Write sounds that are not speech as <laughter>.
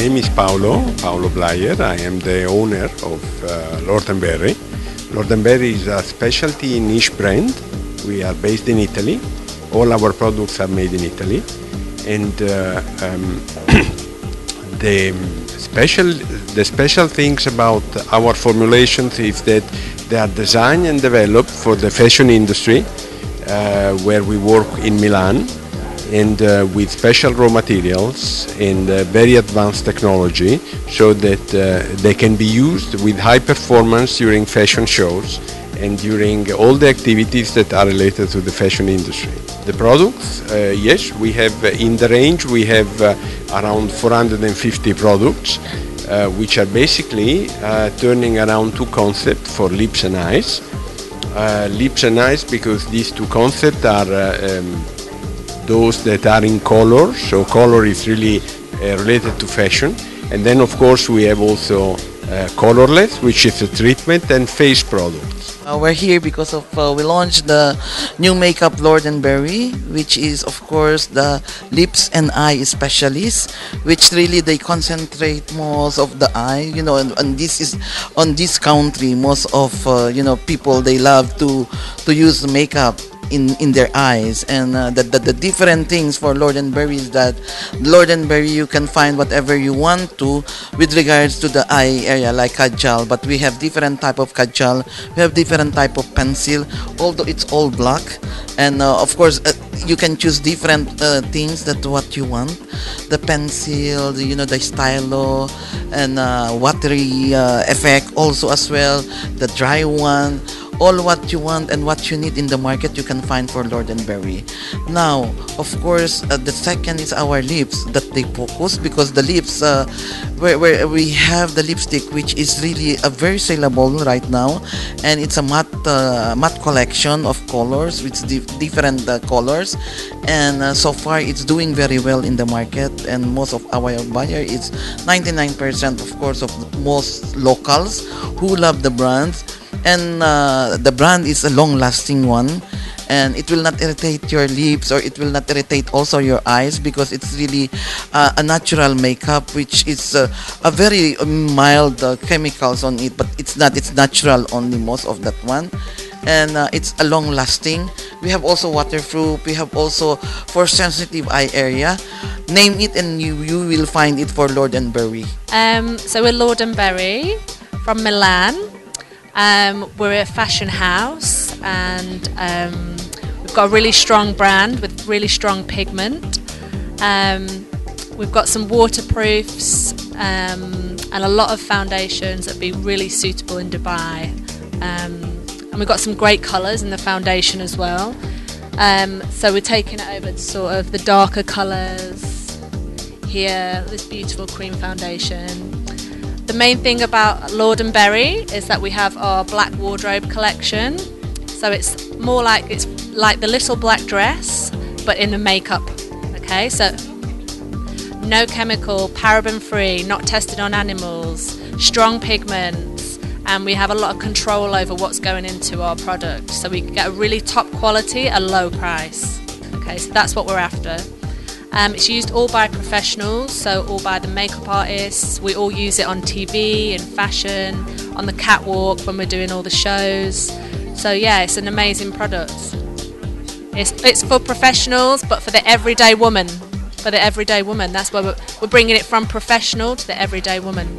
my name is Paolo, Paolo Blayer. I am the owner of uh, Lord & Berry. Lord & Berry is a specialty niche brand. We are based in Italy. All our products are made in Italy. And uh, um, <clears throat> the special, the special things about our formulations is that they are designed and developed for the fashion industry, uh, where we work in Milan and uh, with special raw materials and uh, very advanced technology so that uh, they can be used with high performance during fashion shows and during all the activities that are related to the fashion industry. The products, uh, yes, we have uh, in the range we have uh, around 450 products uh, which are basically uh, turning around two concepts for lips and eyes. Lips and eyes because these two concepts are um, those that are in color, so color is really uh, related to fashion. And then of course we have also uh, colorless, which is a treatment and face products. Uh, we're here because of uh, we launched the new makeup Lord and Berry, which is of course the lips and eye specialist, which really they concentrate most of the eye. You know, and, and this is on this country, most of uh, you know people they love to to use makeup in in their eyes. And uh, the, the the different things for Lord and Berry is that Lord and Berry you can find whatever you want to with regards to the eye area like kajal. But we have different type of kajal. We have different type of pencil although it's all black. And uh, of course uh, you can choose different uh, things that what you want. The pencil the, you know the stylo and uh, watery uh, effect also as well. The dry one all what you want and what you need in the market you can find for Lord and Berry. Now, of course, uh, the second is our lips that they focus because the lips, uh, where, where we have the lipstick which is really a very saleable right now, and it's a matte uh, matte collection of colors with di- different uh, colors, and uh, so far it's doing very well in the market, and most of our buyer is 99% of course of most locals who love the brands and uh, the brand is a long lasting one. And it will not irritate your lips or it will not irritate also your eyes because it's really uh, a natural makeup which is uh, a very mild uh, chemicals on it but it's not it's natural only most of that one. And uh, it's a long lasting we have also waterproof. We have also for sensitive eye area. Name it and you you will find it for lord and berry Um, so we're Lord and Berry from Milan. Um, we're a fashion house and um, we've got a really strong brand with really strong pigment. Um, we've got some waterproofs um, and a lot of foundations that would be really suitable in Dubai. Um, and we've got some great colours in the foundation as well. Um, so we're taking it over to sort of the darker colours here, this beautiful cream foundation. The main thing about Lord and Berry is that we have our black wardrobe collection. So it's more like it's like the little black dress, but in the makeup. Okay, so no chemical, paraben free, not tested on animals, strong pigments, and we have a lot of control over what's going into our product. So we get a really top quality at a low price. Okay, so that's what we're after. Um, it's used all by professionals, so all by the makeup artists. We all use it on TV and fashion, on the catwalk when we're doing all the shows. So yeah, it's an amazing product. It's, it's for professionals, but for the everyday woman. For the everyday woman, that's where we're, we're bringing it from professional to the everyday woman.